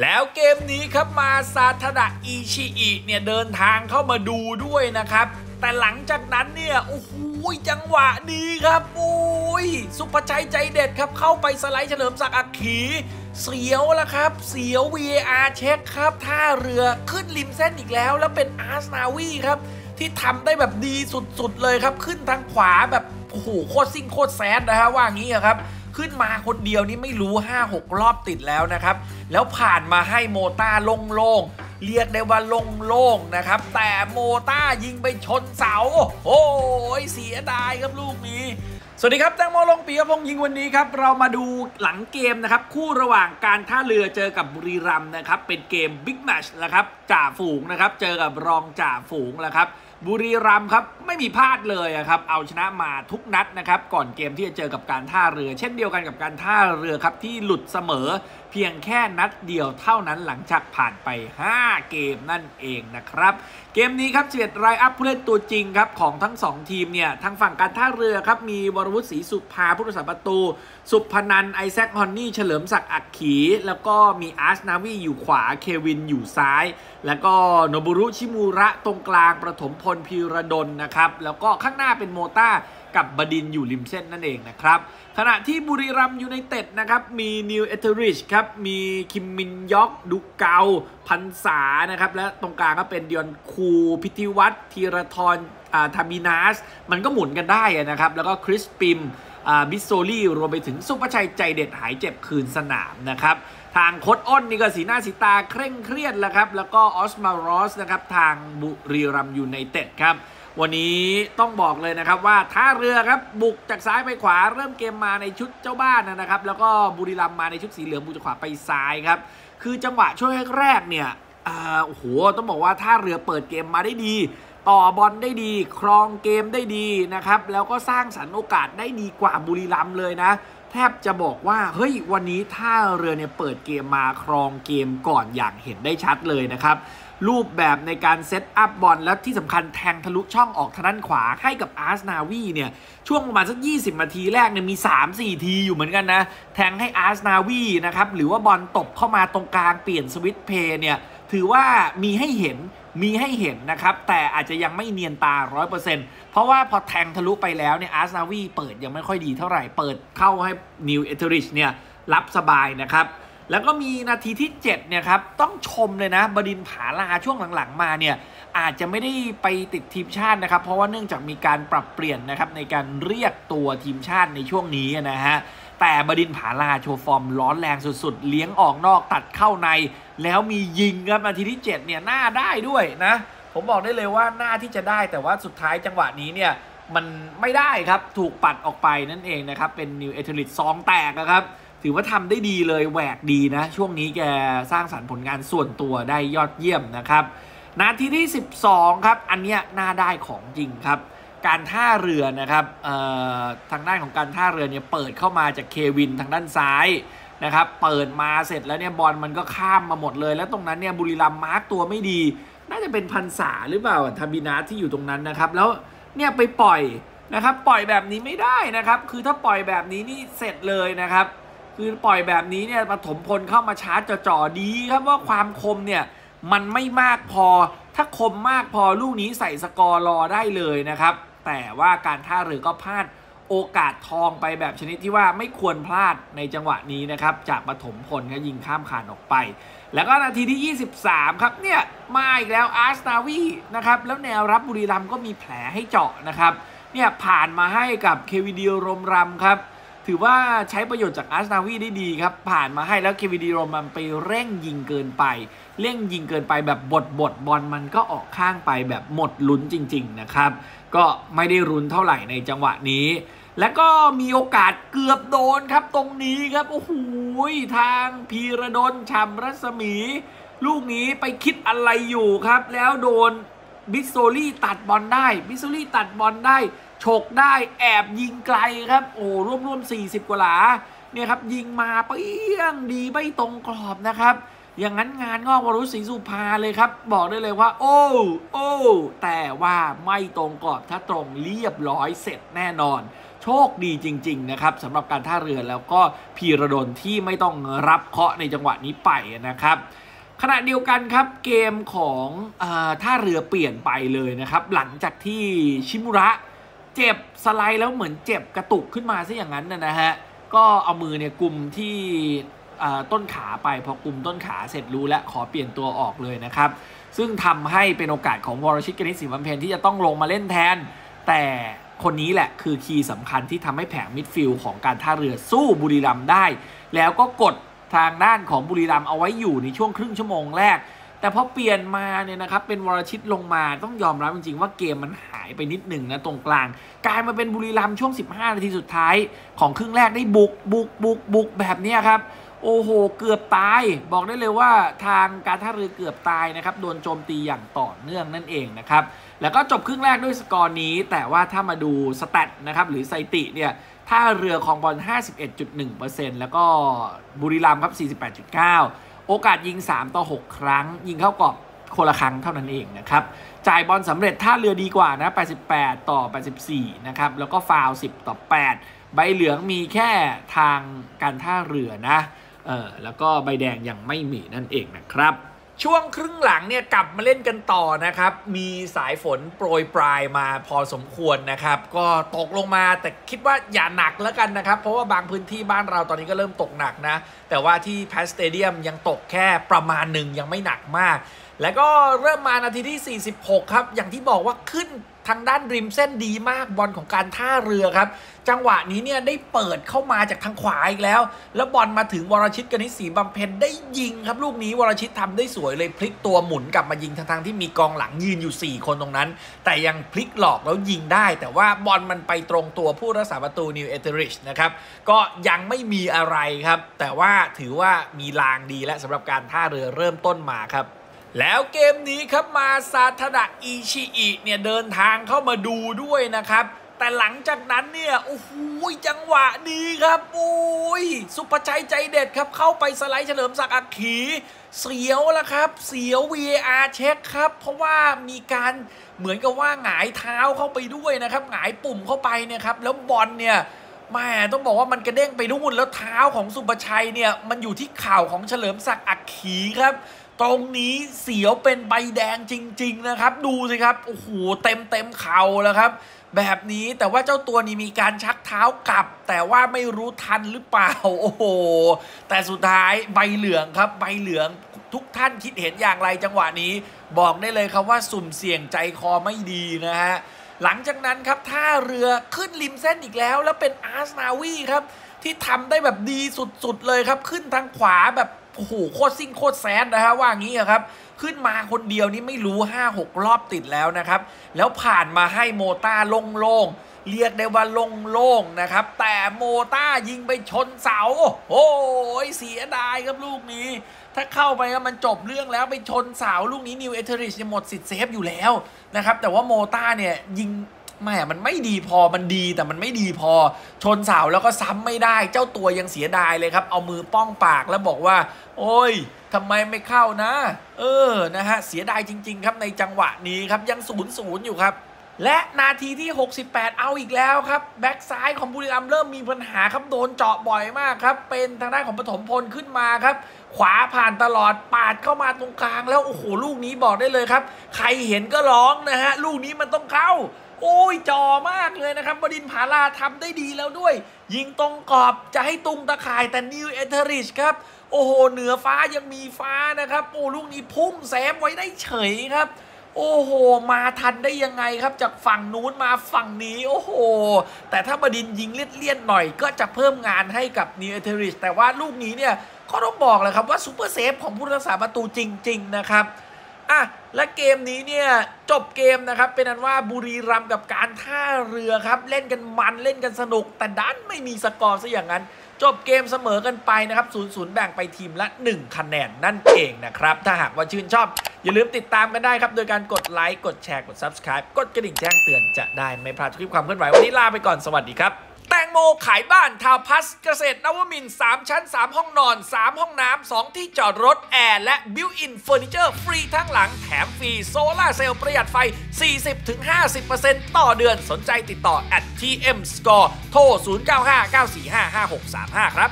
แล้วเกมนี้ครับมาซาทดะอิชิอิเนี่ยเดินทางเข้ามาดูด้วยนะครับ แต่หลังจากนั้นเนี่ยโอ้โหจังหวะดีครับโอ้ยสุภชัยใจเด็ดครับเข้าไปสไลด์เฉลิมศักดิ์อักขีเสียวแล้วครับ เสียว VAR เช็คครับท่าเรือขึ้นริมเส้นอีกแล้ว แล้วเป็นอาร์สนาวีครับ ที่ทำได้แบบดีสุดๆเลยครับ ขึ้นทางขวาแบบโอ้โหโคตรซิ่งโคตรแซดนะฮะว่างี้ครับ ขึ้นมาคนเดียวนี่ไม่รู้ 5-6 รอบติดแล้วนะครับ แล้วผ่านมาให้โมต้าโล่งๆ เรียกได้ว่าโล่งๆนะครับ แต่โมต้ายิงไปชนเสา โอ้ยเสียดายครับลูกนี้สวัสดีครับแตงโมลงปีกพงยิงวันนี้ครับ เรามาดูหลังเกมนะครับ คู่ระหว่างการท่าเรือเจอกับบุรีรัมย์นะครับ เป็นเกมบิ๊กแมชนะครับจ่าฝูงนะครับ เจอกับรองจ่าฝูงแล้วครับ บุรีรัมย์ครับไม่มีพลาดเลยครับเอาชนะมาทุกนัดนะครับก่อนเกมที่จะเจอกับการท่าเรือ เช่นเดียวกันกับการท่าเรือครับที่หลุดเสมอเพียงแค่นัดเดียวเท่านั้นหลังจากผ่านไป 5 เกมนั่นเองนะครับ เกมนี้ครับเฉียดไรอัพผู้เล่นตัวจริงครับของทั้ง 2 ทีมเนี่ยทางฝั่งการท่าเรือครับมีวรวุฒิศรีสุภาผู้รักษาประตู สุพนันไอแซคฮอนนี่เฉลิมศักดิ์อักขี แล้วก็มีอาร์สนาวีอยู่ขวาเควินอยู่ซ้าย แล้วก็โนบุรุชิมูระตรงกลางประถมพลพีระดลนะครับแล้วก็ข้างหน้าเป็นโมต้า กับบดินอยู่ริมเส้นนั่นเองนะครับ ขณะที่บุรีรัมย์ยูไนเต็ดนะครับมีนีลเอเธอริดจ์ครับมีคิมมินฮยอกดูกัลล์พรรษานะครับและตรงกลางก็เป็นดิออนคูลส์พิธิวัตต์ธีราทรทามินาสมันก็หมุนกันได้นะครับ แล้วก็คริสปิมบิสโซลี่รวมไปถึงศุภชัยใจเด็ดหายเจ็บคืนสนามนะครับ ทางโค้ชอ้นนี่ก็สีหน้าสีตาเคร่งเครียดแล้วครับ แล้วก็ออสมาร์ลอสนะครับ ทางบุรีรัมย์ยูไนเต็ดครับ วันนี้ต้องบอกเลยนะครับว่าท่าเรือครับบุกจากซ้ายไปขวาเริ่มเกมมาในชุดเจ้าบ้านนะครับ แล้วก็บุรีรัมมาในชุดสีเหลืองบุกจากขวาไปซ้ายครับ คือจังหวะช่วงแรกๆเนี่ยโอ้โหต้องบอกว่าท่าเรือเปิดเกมมาได้ดี ต่อบอลได้ดี ครองเกมได้ดีนะครับ แล้วก็สร้างสรรค์โอกาสได้ดีกว่าบุรีรัมย์เลยนะ แทบจะบอกว่า เฮ้ย วันนี้ท่าเรือเนี่ยเปิดเกมมาครองเกมก่อนอย่างเห็นได้ชัดเลยนะครับ รูปแบบในการ set up บอลและที่สำคัญแทงทะลุช่องออกทางด้านขวาให้กับอาร์สนาวีเนี่ย ช่วงประมาณสัก 20 นาทีแรกเนี่ยมี 3-4 ทีอยู่เหมือนกันนะ แทงให้อาร์สนาวีนะครับ หรือว่าบอลตบเข้ามาตรงกลางเปลี่ยน switch play เนี่ย ถือว่ามีให้เห็นมีให้เห็นนะครับ แต่อาจจะยังไม่เนียนตา 100%เพราะว่าพอแทงทะลุไปแล้วเนี่ยอาร์สนาวีเปิดยังไม่ค่อยดีเท่าไหร่ เปิดเข้าให้นีลเอเธอริดจ์เนี่ยรับสบายนะครับ แล้วก็มีนาทีที่ 7 เนี่ยครับ ต้องชมเลยนะบดินผาลาช่วงหลังๆ มาเนี่ยอาจจะไม่ได้ไปติดทีมชาตินะครับ เพราะว่าเนื่องจากมีการปรับเปลี่ยนนะครับในการเรียกตัวทีมชาติในช่วงนี้นะฮะ แต่บดินผาลาโชว์ฟอร์มร้อนแรงสุดๆ เลี้ยงออกนอกตัดเข้าใน แล้วมียิงครับนาทีที่ 7 เนี่ยหน้าได้ด้วยนะ ผมบอกได้เลยว่าหน้าที่จะได้แต่ว่าสุดท้ายจังหวะนี้เนี่ยมันไม่ได้ครับถูกปัดออกไปนั่นเองนะครับ เป็นนิวเอเทอริตซองแตกนะครับ ถือว่าทำได้ดีเลยแหวกดีนะ ช่วงนี้แกสร้างสรรค์ผลงานส่วนตัวได้ยอดเยี่ยมนะครับ นาทีที่ 12 ครับ อันเนี้ยน่าได้ของจริงครับ การท่าเรือนะครับทางด้านของการท่าเรือเนี่ยเปิดเข้ามาจากเควินทางด้านซ้ายนะครับ เปิดมาเสร็จแล้วเนี่ยบอลมันก็ข้ามมาหมดเลย แล้วตรงนั้นเนี่ยบุรีรัมมาร์กตัวไม่ดี น่าจะเป็นพันษาหรือเปล่าทาบินาที่อยู่ตรงนั้นนะครับ แล้วเนี่ยไปปล่อยนะครับ ปล่อยแบบนี้ไม่ได้นะครับ คือถ้าปล่อยแบบนี้นี่เสร็จเลยนะครับ คือปล่อยแบบนี้เนี่ยปฐมพลเข้ามาชาร์จจ่อๆดีครับว่าความคมเนี่ยมันไม่มากพอ ถ้าคมมากพอลูกนี้ใส่สกอร์รอได้เลยนะครับ แต่ว่าการท่าเรือก็พลาดโอกาสทองไปแบบชนิดที่ว่าไม่ควรพลาดในจังหวะนี้นะครับ จากปฐมพลก็ยิงข้ามคานออกไป แล้วก็นาทีที่ 23 ครับเนี่ยมาอีกแล้วอาร์สนาวีนะครับ แล้วแนวรับบุรีรัมก็มีแผลให้เจาะนะครับเนี่ยผ่านมาให้กับเควิดีรมรำครับ ถือว่าใช้ประโยชน์จากอาร์สนาวีได้ดีครับ ผ่านมาให้แล้วเควิดีรมรำไปเร่งยิงเกินไป เร่งยิงเกินไปแบบบดบดบอลมันก็ออกข้างไปแบบหมดลุ้นจริง ๆ นะครับ ก็ไม่ได้รุนเท่าไหร่ในจังหวะนี้ แล้วก็มีโอกาสเกือบโดนครับตรงนี้ครับ โอ้โหทางพีระดนชัมรัศมี ลูกนี้ไปคิดอะไรอยู่ครับ แล้วโดนบิสโซลี่ตัดบอลได้บิสโซลี่ตัดบอลได้ฉกได้แอบยิงไกลครับ โอ้ร่วมร่วม40 กว่าหลาเนี่ยครับยิงมาเปี้ยงดีไม่ตรงกรอบนะครับ อย่างนั้นงานงอกวรวุฒิศรีสุภาเลยครับ บอกได้เลยว่า โอ้โอ้แต่ว่าไม่ตรงกรอบถ้าตรงเรียบร้อยเสร็จแน่นอน โชคดีจริง ๆ นะครับสำหรับการท่าเรือแล้วก็พีระดนที่ไม่ต้องรับเคาะในจังหวะนี้ไปนะครับขณะเดียวกันครับเกมของอท่าเรือเปลี่ยนไปเลยนะครับ หลังจากที่ชิมุระ เจ็บสไลด์แล้วเหมือนเจ็บกระตุกขึ้นมาซะอย่างนั้นนะฮะก็เอามือเนี่ยกลุ่มที่ ต้นขาไปพอกลุ่มต้นขาเสร็จรู้และขอเปลี่ยนตัวออกเลยนะครับ ซึ่งทำให้เป็นโอกาสของวรชิตกนิษฐ์สิงห์บำเพ็ญที่จะต้องลงมาเล่นแทน แต่คนนี้แหละคือคีย์สำคัญที่ทำให้แผงมิดฟิลด์ของการท่าเรือสู้บุรีรัมย์ได้ แล้วก็กดทางด้านของบุรีรัมย์เอาไว้อยู่ในช่วงครึ่งชั่วโมงแรก แต่พอเปลี่ยนมาเนี่ยนะครับเป็นวรชิตลงมาต้องยอมรับจริงๆ ว่าเกมมันหายไปนิดหนึ่งนะตรงกลางกลายมาเป็นบุรีรัมย์ช่วง 15 นาทีสุดท้ายของครึ่งแรกได้บุกบุกบุกบุกแบบนี้ครับ โอ้โห เกือบตาย บอกได้เลยว่าทางการท่าเรือเกือบตายนะครับ โดนโจมตีอย่างต่อเนื่องนั่นเองนะครับ แล้วก็จบครึ่งแรกด้วยสกอร์นี้ แต่ว่าถ้ามาดูสแตทนะครับ หรือสถิติเนี่ยท่าเรือของบอล 51.1%แล้วก็บุรีรัมย์ครับ 48.9 โอกาสยิง 3 ต่อ 6 ครั้ง ยิงเข้ากรอบคนละครั้งเท่านั้นเองนะครับ จ่ายบอลสำเร็จท่าเรือดีกว่านะ 88 ต่อ 84 นะครับ แล้วก็ฟาว 10 ต่อ 8 ใบเหลืองมีแค่ทางการท่าเรือนะ เออแล้วก็ใบแดงยังไม่มีนั่นเองนะครับ ช่วงครึ่งหลังเนี่ยกลับมาเล่นกันต่อนะครับ มีสายฝนโปรยปลายมาพอสมควรนะครับ ก็ตกลงมาแต่คิดว่าอย่าหนักแล้วกันนะครับ เพราะว่าบางพื้นที่บ้านเราตอนนี้ก็เริ่มตกหนักนะ แต่ว่าที่แพสเตเดียมยังตกแค่ประมาณหนึ่งยังไม่หนักมาก แล้วก็เริ่มมานาทีที่ 46 ครับ อย่างที่บอกว่าขึ้น ทางด้านริมเส้นดีมากบอลของการท่าเรือครับ จังหวะนี้เนี่ยได้เปิดเข้ามาจากทางขวาอีกแล้ว แล้วบอลมาถึงวรชิตกนิษฐีบำเพ็ญได้ยิงครับลูกนี้วรชิตทำได้สวยเลยพลิกตัวหมุนกลับมายิงทางทางที่มีกองหลังยืนอยู่ 4 คนตรงนั้น แต่ยังพลิกหลอกแล้วยิงได้ แต่ว่าบอลมันไปตรงตัวผู้รักษาประตูนิวเอเทริชนะครับก็ยังไม่มีอะไรครับ แต่ว่าถือว่ามีลางดีและสำหรับการท่าเรือเริ่มต้นมาครับ แล้วเกมนี้ครับมาซาทดะอิชิอิเนี่ยเดินทางเข้ามาดูด้วยนะครับ แต่หลังจากนั้นเนี่ยโอ้โหจังหวะดีครับโอ้ยสุภชัยใจเด็ดครับเข้าไปสไลด์เฉลิมศักดิ์อักขีเสียวแล้วครับ เสียว VAR เช็คครับ เพราะว่ามีการเหมือนกับว่าหงายเท้าเข้าไปด้วยนะครับหงายปุ่มเข้าไปเนี่ยครับแล้วบอลเนี่ยแม่ต้องบอกว่ามันกระเด้งไปนู่นแล้วเท้าของสุภชัยเนี่ยมันอยู่ที่ข่าของเฉลิมศักดิ์อักขีครับ ตรงนี้เสียวเป็นใบแดงจริง ๆ นะครับ ดูสิครับโอ้โหเต็มเต็มเข่าแล้วครับ แบบนี้แต่ว่าเจ้าตัวนี้มีการชักเท้ากลับ แต่ว่าไม่รู้ทันหรือเปล่าโอ้โหแต่สุดท้ายใบเหลืองครับใบเหลืองทุกท่านคิดเห็นอย่างไรจังหวะนี้ บอกได้เลยครับว่าสุ่มเสี่ยงใจคอไม่ดีนะฮะหลังจากนั้นครับท่าเรือขึ้นริมเส้นอีกแล้ว แล้วเป็นอาร์สนาวีครับที่ทำได้แบบดีสุดๆเลยครับ ขึ้นทางขวาแบบ อ้โหโคตรซิ่งโคตรแซดนะฮะว่างี้ครับ ขึ้นมาคนเดียวนี่ไม่รู้ 5-6 รอบติดแล้วนะครับ แล้วผ่านมาให้โมต้าโล่งๆ เรียกได้ว่าโล่งๆนะครับ แต่โมต้ายิงไปชนเสา โอ้ยเสียดายครับลูกนี้ ถ้าเข้าไปก็มันจบเรื่องแล้วไปชนเสาลูกนี้นีลเอเธอริดจ์หมดสิทธิ์เซฟอยู่แล้วนะครับแต่ว่าโมต้าเนี่ยยิง แม่มันไม่ดีพอมันดีแต่มันไม่ดีพอ ชนเสาแล้วก็ซ้ำไม่ได้ เจ้าตัวยังเสียดายเลยครับ เอามือป้องปากแล้วบอกว่า โอ้ยทำไมไม่เข้านะ เออนะฮะเสียดายจริง ๆ ครับในจังหวะนี้ครับยังศูนย์ศูนย์อยู่ครับและนาทีที่ 68 เอาอีกแล้วครับ แบ็กซ้ายของบุรีรัมเริ่มมีปัญหาครับ โดนเจาะบ่อยมากครับ เป็นทางด้านของปฐมพลขึ้นมาครับ ขวาผ่านตลอดปาดเข้ามาตรงกลางแล้ว โอ้โห ลูกนี้บอกได้เลยครับ ใครเห็นก็ร้องนะฮะ ลูกนี้มันต้องเข้า โอ้ยจอมากเลยนะครับบดินทร์ผาลาทำได้ดีแล้วด้วย ยิงตรงกรอบจะให้ตุงตาข่ายแต่นีลเอเธอริดจ์ครับ โอ้โห เหนือฟ้ายังมีฟ้านะครับ โอ้ลูกนี้พุ่งเซฟไว้ได้เฉยครับ โอ้โห มาทันได้ยังไงครับ จากฝั่งนู้นมาฝั่งนี้ โอ้โห แต่ถ้าบดินทร์ยิงเรียดๆหน่อย ก็จะเพิ่มงานให้กับนีลเอเธอริดจ์แต่ว่าลูกนี้เนี่ยก็ต้องบอกเลยครับว่า super save ของผู้รักษาประตูจริง ๆ นะครับ อะและเกมนี้เนี่ยจบเกมนะครับเป็นอันว่าบุรีรัมย์กับการท่าเรือครับ เล่นกันมันเล่นกันสนุก แต่ดันไม่มีสกอร์ซะอย่างนั้น จบเกมเสมอกันไปนะครับศูนย์ศูนย์แบ่งไปทีมละ 1 คะแนนนั่นเองนะครับ ถ้าหากว่าชื่นชอบ อย่าลืมติดตามกันได้ครับ โดยการกดไลค์กดแชร์กด Subscribe กดกระดิ่งแจ้งเตือนจะได้ไม่พลาดคลิปความเคลื่อนไหววันนี้ลาไปก่อนสวัสดีครับ แตงโมขายบ้านทาวน์พลัสเกษตรนวมินทร์3ชั้น 3 ห้องนอน 3 ห้องน้ำ 2 ที่จอดรถ แอร์ และ built-in เฟอร์นิเจอร์ฟรีทั้งหลังแถมฟรีโซลาร์เซลล์ประหยัดไฟ 40-50%ต่อเดือนสนใจติดต่อ at tm score โทร 0959455635 ครับ